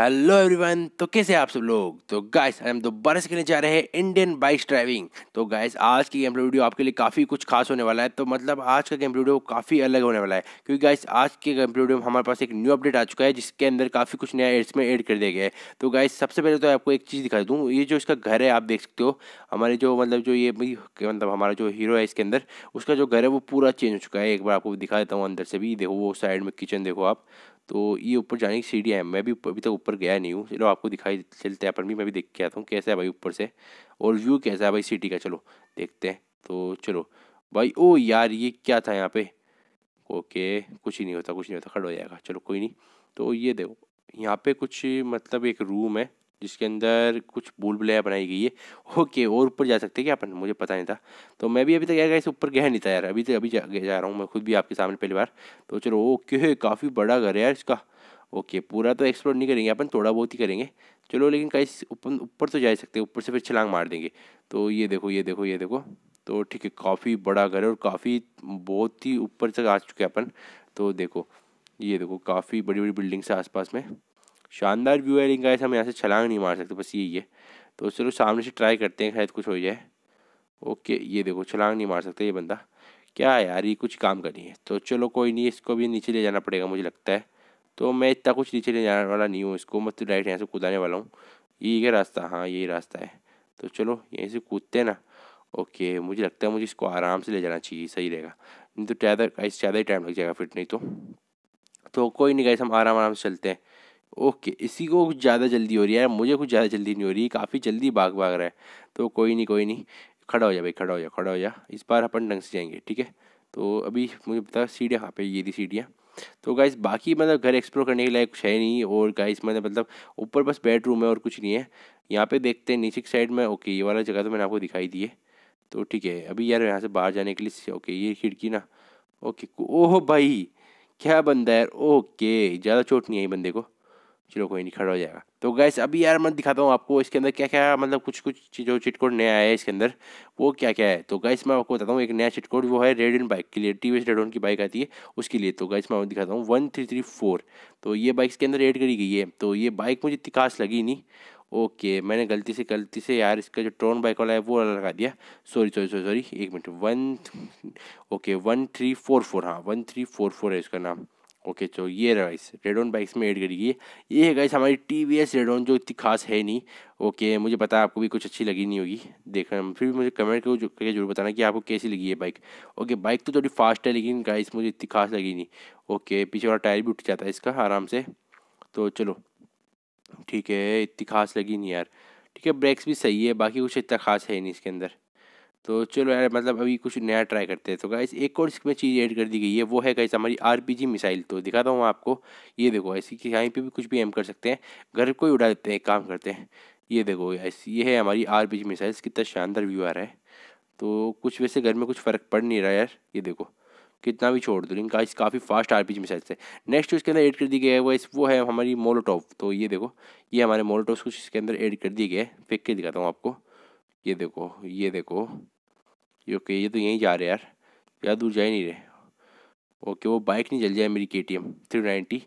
Hello everyone तो कैसे आप सब लोग? तो गाइस हम दोबारा सीखने जा रहे हैं इंडियन बाइक ड्राइविंग तो गाइस आज की गेम वीडियो आपके लिए काफ़ी कुछ खास होने वाला है तो मतलब आज का गेम वीडियो काफ़ी अलग होने वाला है, क्योंकि गाइस आज के गेम वीडियो में हमारे पास एक न्यू अपडेट आ चुका है, जिसके अंदर काफ़ी कुछ नया इसमें ऐड कर दिया गया है। तो गाइस सबसे पहले तो आपको एक चीज़ दिखा दूँ, ये जो इसका घर है, आप देख सकते हो, हमारे जो मतलब जो ये मतलब हमारा जो हीरो है इसके अंदर, उसका जो घर है वो पूरा चेंज हो चुका है। एक बार आपको दिखा देता हूँ अंदर से भी, देखो वो साइड में किचन देखो आप तो ये ऊपर जाने की सीढ़ियाँ हैं, मैं भी अभी तक ऊपर गया नहीं हूँ चलो आपको दिखाई चलते हैं अपन भी मैं भी देख के आता हूँ कैसा है भाई ऊपर से। और व्यू कैसा है भाई सिटी का चलो देखते हैं। तो चलो भाई ओ यार ये क्या था यहाँ पे? ओके कुछ ही नहीं होता कुछ नहीं होता खड़ा हो जाएगा। चलो कोई नहीं। तो ये देखो यहाँ पे कुछ मतलब एक रूम है जिसके अंदर कुछ भूल भुलैया बनाई गई है। ओके और ऊपर जा सकते हैं क्या अपन? मुझे पता नहीं था। तो मैं भी अभी तक गया इसे ऊपर गया नहीं था यार। अभी तक अभी जा, जा रहा हूँ मैं खुद भी आपके सामने पहली बार। तो चलो ओके काफ़ी बड़ा घर है यार इसका। ओके, पूरा तो एक्सप्लोर नहीं करेंगे, अपन थोड़ा बहुत ही करेंगे। चलो, लेकिन कहीं ऊपर तो जा सकते हैं, ऊपर से फिर छलांग मार देंगे। तो ये देखो ये देखो ये देखो। तो ठीक है, काफ़ी बड़ा घर है और काफ़ी बहुत ही ऊपर तक आ चुके हैं अपन। तो देखो, ये देखो, काफ़ी बड़ी बड़ी बिल्डिंग्स है आसपास में। शानदार व्यू है, लेकिन गाइस हम यहाँ से छलांग नहीं मार सकते, बस यही है तो चलो, सामने से ट्राई करते हैं, शायद कुछ हो जाए। ओके, ये देखो, छलांग नहीं मार सकते ये बंदा। क्या है यार, ये कुछ काम करनी है। तो चलो, कोई नहीं, इसको भी नीचे ले जाना पड़ेगा, मुझे लगता है। तो मैं इतना कुछ नीचे ले जाने वाला नहीं हूँ, इसको मैं तो डायरेक्ट यहाँ से कूदाने वाला हूँ। ये क्या रास्ता? हाँ यही रास्ता है। तो चलो, यहीं से कूदते हैं ना। ओके, मुझे लगता है मुझे इसको आराम से ले जाना चाहिए, सही रहेगा। नहीं तो ज़्यादा ज़्यादा ही टाइम लग जाएगा फिट नहीं तो। तो कोई नहीं गाइस हम आराम आराम से चलते हैं। ओके, इसी को कुछ ज़्यादा जल्दी हो रही है मुझे कुछ ज़्यादा जल्दी नहीं हो रही है काफ़ी जल्दी भाग भाग रहा है। तो कोई नहीं कोई नहीं, खड़ा हो जा भाई, खड़ा हो जा, खड़ा हो जा। इस बार अपन ढंग से जाएँगे, ठीक है? तो अभी मुझे पता सीढ़ियाँ कहाँ पे ये थी सीढ़ियाँ। तो गाइस बाकी मतलब घर एक्सप्लोर करने के लायक कुछ है नहीं, और गाइस मैंने मतलब ऊपर बस बेडरूम है और कुछ नहीं है। यहाँ पे देखते हैं, नीचे की साइड में ओके ये वाला जगह तो मैंने आपको दिखाई दी है। तो ठीक है, अभी यार यहाँ से बाहर जाने के लिए ओके ये खिड़की ना ओके ओह भाई, क्या बंदा है ओके ज़्यादा चोट नहीं आई बंदे को। चलो कोई नहीं, खड़ा हो जाएगा। तो गैस अभी यार मैं दिखाता हूँ आपको इसके अंदर क्या क्या मतलब कुछ कुछ जो चिट कोड नया है इसके अंदर। वो क्या क्या है? तो गैस मैं आपको बताता हूँ एक नया चिट कोड वो है रेड इन बाइक के लिए। टी वी रेडोन की बाइक आती है उसके लिए। तो गैस मैं आपको दिखाता हूँ वन थ्री थ्री फोर तो ये बाइक इसके अंदर एड करी गई है। तो ये बाइक मुझे इतनी खास लगी नहीं। ओके मैंने गलती से गलती से यार इसका जो ट्रोन बाइक वाला है, वो वाला लगा दिया। सॉरी सॉरी सॉरी सॉरी एक minute one okay one three four four हाँ वन थ्री फोर फोर है इसका नाम। ओके तो ये रहा गाइस रेडोन बाइक्स में ऐड करिए। ये है गाइस हमारी टी वी एस रेडोन जो इतनी खास है नहीं। ओके मुझे पता है आपको भी कुछ अच्छी लगी नहीं होगी। देखना, फिर भी मुझे कमेंट करके ज़रूर बताना कि आपको कैसी लगी है बाइक ओके बाइक तो थोड़ी फास्ट है लेकिन गाइस मुझे इतनी खास लगी नहीं। ओके पीछे वाला टायर भी उठ जाता है इसका आराम से। तो चलो, ठीक है, इतनी खास लगी नहीं यार। ठीक है ब्रेक्स भी सही है, बाकी कुछ इतना खास है नहीं इसके अंदर। तो चलो यार मतलब अभी कुछ नया ट्राई करते हैं। तो गाइस एक और इसमें चीज़ ऐड कर दी गई है, वो है गाइस हमारी आरपीजी मिसाइल तो दिखाता हूँ आपको, ये देखो ऐसी कि यहाँ पे भी कुछ भी एम कर सकते हैं। घर को ही उड़ा देते हैं काम करते हैं। ये देखो ऐसी ये है हमारी आर पी जी मिसाइल कितना शानदार व्यू आ रहा है। तो कुछ वैसे घर में कुछ फ़र्क पड़ नहीं रहा यार, ये देखो। कितना भी छोड़ दो, लेकिन गाइस काफ़ी fast R P G missile है। नेक्स्ट इसके अंदर ऐड कर दी गई है, वो इस, वो है हमारी मोलोटॉफ तो ये देखो, ये हमारे मोलोटॉफ कुछ इसके अंदर ऐड कर दिए गए फेंक के दिखाता हूँ आपको। ये देखो ये देखो। ये ओके ये तो यहीं जा रहे यार। ज़्यादा दूर जा ही नहीं रहे। ओके वो बाइक नहीं जल जाए मेरी K T M three ninety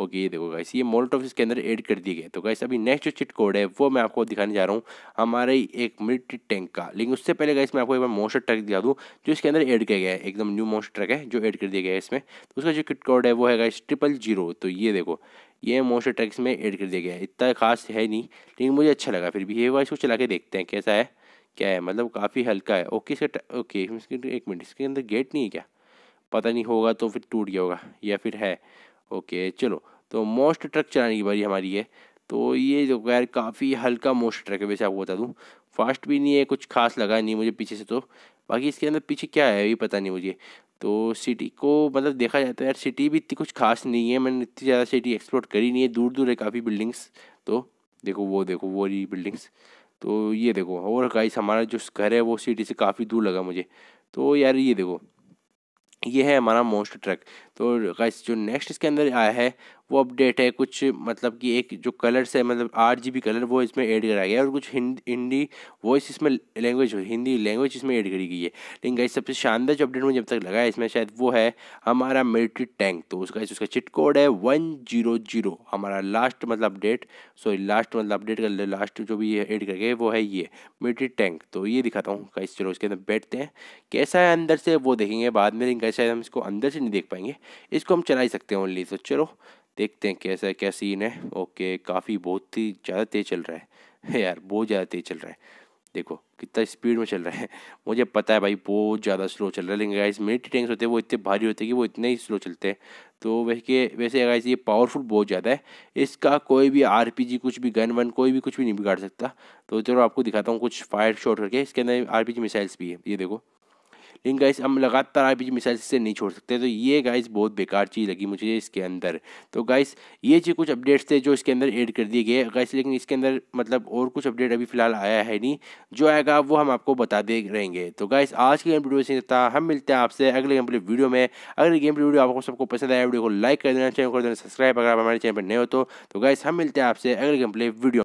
okay ये देखो गाइस ये मोल्ट ऑफ़िस के अंदर ऐड कर दिए गए। तो गाइस अभी नेक्स्ट जो चिट कोड है, वो मैं आपको दिखाने जा रहा हूँ। हमारे एक मिलिट्री टैंक का। लेकिन उससे पहले गाइस मैं आपको एक बार मोस्टर ट्रक दिखा दूँ, जो इसके अंदर ऐड किया गया है। एकदम न्यू मोस्टर ट्रक है, जो ऐड कर दिया गया है इसमें। तो उसका जो चिट कोड है, वो है गाइस ट्रिपल ज़ीरो तो ये देखो, ये मोस्टर ट्रक इसमें ऐड कर दिया गया है। इतना खास है नहीं, लेकिन मुझे अच्छा लगा, फिर भी। ये वाइस को चला के देखते हैं, कैसा है, क्या है मतलब काफ़ी हल्का है। ओके इसका ओके एक मिनट इसके अंदर गेट नहीं है क्या? पता नहीं होगा तो फिर टूट गया होगा, या फिर है। ओके, चलो तो मोस्ट ट्रक चलाने की बारी हमारी है तो ये जो यार काफ़ी हल्का मोस्ट ट्रक है, वैसे आपको बता दूँ। फास्ट भी नहीं है, कुछ खास लगा नहीं मुझे पीछे से तो। बाकी इसके अंदर पीछे क्या है, ये पता नहीं मुझे। तो सिटी को मतलब देखा जाता है यार सिटी भी इतनी कुछ खास नहीं है, मैंने इतनी ज़्यादा सिटी एक्सप्लोर करी नहीं है। दूर दूर है काफ़ी बिल्डिंग्स तो देखो वो देखो वो रही बिल्डिंग्स तो ये देखो, और गाइस हमारा जो घर है, वो सिटी से काफ़ी दूर लगा मुझे। तो यार ये देखो ये है हमारा मोस्ट ट्रक। तो गाइस जो नेक्स्ट इसके अंदर आया है, वो अपडेट है कुछ मतलब कि एक जो कलर्स है मतलब आठ जी बी कलर वो इसमें ऐड करा गया है और कुछ हिंदी वॉइस इसमें लैंग्वेज हिंदी लैंग्वेज इसमें ऐड करी गई है। लेकिन गाइस सबसे शानदार जो अपडेट मुझे जब तक लगा है, इसमें शायद वो है हमारा मिलिट्री टैंक तो उसका उसका चिट कोड है वन ज़ीरो ज़ीरो हमारा लास्ट मतलब अपडेट सॉरी लास्ट मतलब अपडेट का लास्ट जो भी ऐड करके वो है ये मिलिट्री टैंक तो ये दिखाता हूँ गाइस चलो इसके अंदर बैठते हैं। कैसा है अंदर से, वो देखेंगे बाद में। लेकिन है हम इसको अंदर से नहीं देख पाएँगे। इसको हम चला ही सकते हैं ओनली तो चलो, देखते हैं कैसा, क्या सीन है। ओके काफ़ी बहुत ही ज़्यादा तेज़ चल रहा है। यार, बहुत ज़्यादा तेज़ चल रहा है। देखो, कितना स्पीड में चल रहा है। मुझे पता है भाई, बहुत ज़्यादा स्लो चल रहा है। लेकिन गाइस मिलिट्री टैंक्स होते हैं, वो इतने भारी होते हैं कि वो इतने ही स्लो चलते हैं। तो वैसे वैसे गाइस ये पावरफुल बहुत ज़्यादा है। इसका कोई भी आरपीजी कुछ भी गन वन, कोई भी कुछ भी नहीं बिगाड़ सकता। तो चलो, आपको दिखाता हूँ कुछ फायर शॉट करके। इसके अंदर आरपीजी मिसाइल्स भी है। ये देखो। लेकिन गाइस हम लगातार आर पी मिसाइल से नहीं छोड़ सकते तो ये गाइस बहुत बेकार चीज़ लगी मुझे इसके अंदर। तो गाइस ये चीज़ कुछ अपडेट्स थे जो इसके अंदर ऐड कर दिए गए गाइस लेकिन इसके अंदर मतलब और कुछ अपडेट अभी फ़िलहाल आया है नहीं, जो आएगा वो हम आपको बता दे रहेंगे। तो गाइस आज की गेम वीडियो से था हम मिलते हैं आपसे अगले गेम वीडियो में। अगर गेम वीडियो आपको सबको पसंद आया वीडियो को लाइक कर देना चैनल कर देना सब्सक्राइब अगर आप हमारे चैनल पर नए हो तो। गाइस हम मिलते हैं आपसे अगले गेम वीडियो